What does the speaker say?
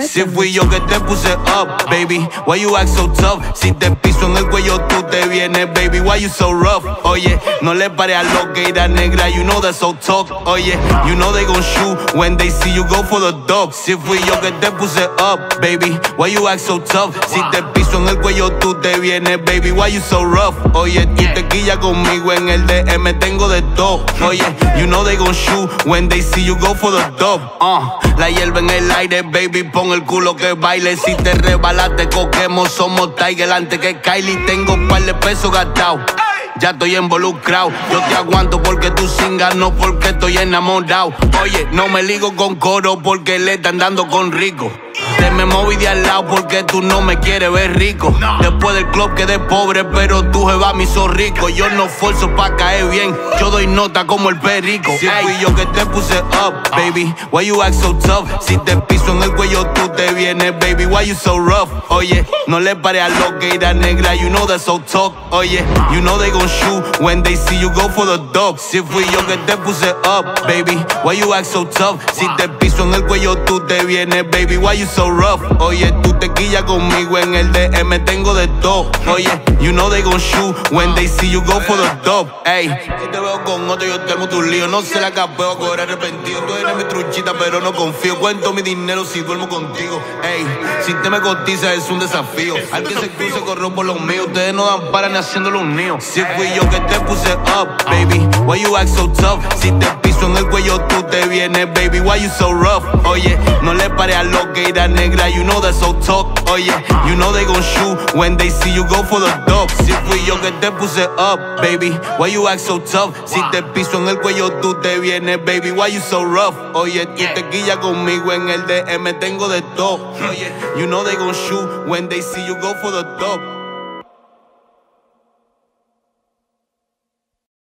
Si fui yo que te puse up, baby, why you act so tough? Si te piso en el cuello tú te vienes, baby, why you so rough? Oye, no le pare a lo que irá negra, you know that's so talk. Oye, you know they gon' shoot when they see you go for the dog. Si fui yo que te puse up, baby, why you act so tough? Si te piso en el cuello tú te vienes, baby, why you so rough? Oye, y te quilla conmigo en el DM, tengo de todo. Oye, you know they gon' shoot when they see you go for the dog. Uh, la hierba en el aire, baby, pon el culo que baile. Si te rebalaste, coquemos, somos Tiger antes que Kylie. Tengo un par de pesos gastados. Ya estoy involucrado, yo te aguanto porque tú singas, no porque estoy enamorado. Oye, no me ligo con coro porque le están dando con rico. Te me moví de al lado porque tú no me quieres ver rico. Después del club quedé pobre, pero tú jeva me hizo rico. Yo no esfuerzo pa' caer bien, yo doy nota como el perico. Si fui yo que te puse up, baby, why you act so tough? Si te piso en el cuello tú te vienes, baby, why you so rough? Oye, no le pare a lo que irá negra, you know that's so talk. Oye, you know they gon' shoot when they see you go for the dog. Si fui yo que te puse up, baby, why you act so tough? Si te piso en el cuello tú te vienes, baby, why you so rough? Oye, tú te quillas conmigo en el DM, tengo de todo. Oye, you know they gon' shoot when they see you go for the dog. Ey, con otro, yo tengo tu lío. No se la capeo, cobrar arrepentido. Tú eres mi truchita, pero no confío. Cuento mi dinero si duermo contigo. Ey, si te me cotiza es un desafío. Al que se cruce corrió por los míos. Ustedes no dan para ni haciéndolo un niño. Si fui yo que te puse up, baby. Why you act so tough? Si te piso en el cuello, tú te vienes, baby. Why you so rough? Oye, no le pare a lo que irá negra. You know that's so Oye, you know they gon' shoot when they see you go for the dog. Si fui yo que te puse up, baby. Why you act so tough? Si te piso en el cuello, tú te vienes, baby. Why you so rough? Oye, tú te quillas conmigo en el DM, tengo de todo. Oye, you know they gon' shoot when they see you go for the dog.